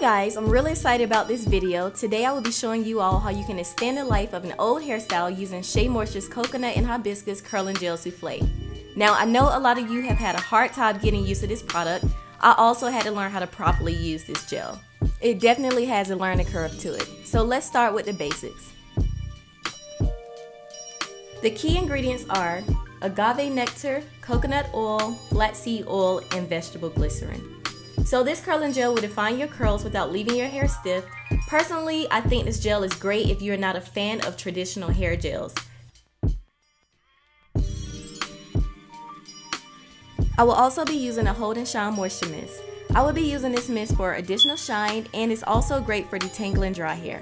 guys, I'm really excited about this video. Today I will be showing you all how you can extend the life of an old hairstyle using Shea Moisture's Coconut and Hibiscus Curling Gel Souffle. Now I know a lot of you have had a hard time getting used to this product. I also had to learn how to properly use this gel. It definitely has a learning curve to it. So let's start with the basics. The key ingredients are agave nectar, coconut oil, flaxseed oil, and vegetable glycerin. So this curling gel will define your curls without leaving your hair stiff. Personally, I think this gel is great if you're not a fan of traditional hair gels. I will also be using a Hold and Shine Moisture Mist. I will be using this mist for additional shine and it's also great for detangling dry hair.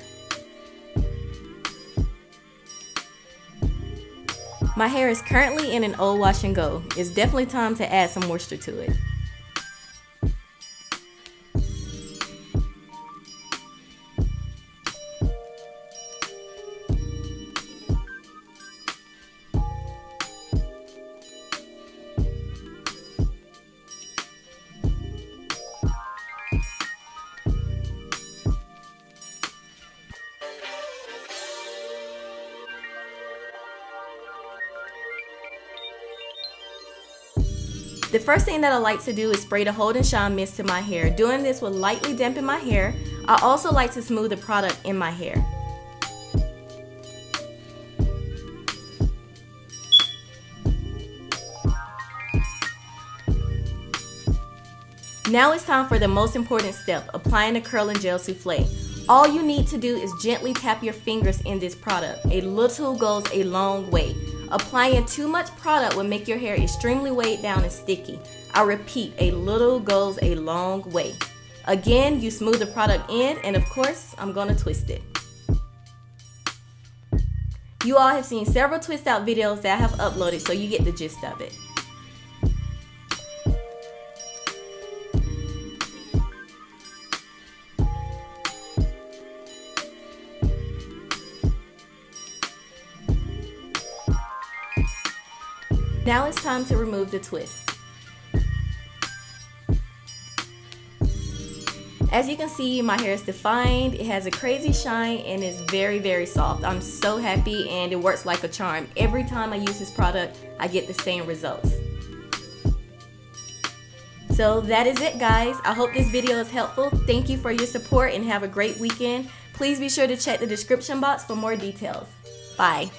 My hair is currently in an old wash and go. It's definitely time to add some moisture to it. The first thing that I like to do is spray the Hold and Shine mist to my hair. Doing this will lightly dampen my hair. I also like to smooth the product in my hair. Now it's time for the most important step, applying the curling gel souffle. All you need to do is gently tap your fingers in this product. A little goes a long way. Applying too much product will make your hair extremely weighed down and sticky. I repeat, a little goes a long way. Again, you smooth the product in and of course, I'm gonna twist it. You all have seen several twist out videos that I have uploaded so you get the gist of it. Now it's time to remove the twist. As you can see, my hair is defined, it has a crazy shine, and it's very, very soft. I'm so happy and it works like a charm. Every time I use this product, I get the same results. So that is it guys. I hope this video is helpful. Thank you for your support and have a great weekend. Please be sure to check the description box for more details. Bye.